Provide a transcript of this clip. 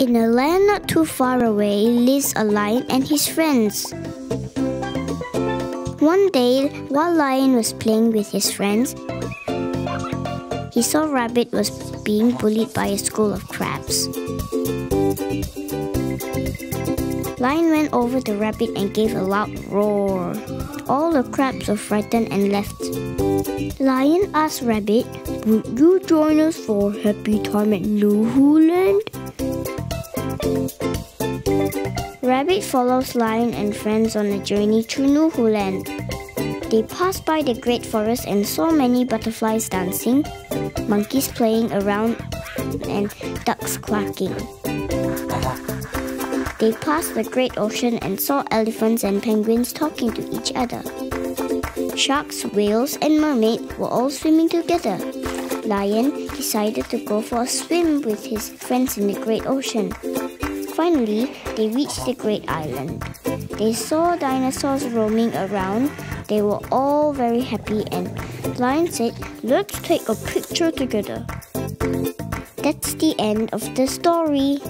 In a land not too far away lives a lion and his friends. One day, while Lion was playing with his friends, he saw Rabbit was being bullied by a school of crabs. Lion went over to Rabbit and gave a loud roar. All the crabs were frightened and left. Lion asked Rabbit, Would you join us for a happy time at Nohoo Rabbit follows Lion and friends on a journey to Nohoo Land. They passed by the great forest and saw many butterflies dancing, monkeys playing around, and ducks quacking. They passed the great ocean and saw elephants and penguins talking to each other. Sharks, whales, and mermaids were all swimming together. Lion decided to go for a swim with his friends in the great ocean. Finally, they reached the great island. They saw dinosaurs roaming around. They were all very happy and Lion said, Let's take a picture together. That's the end of the story.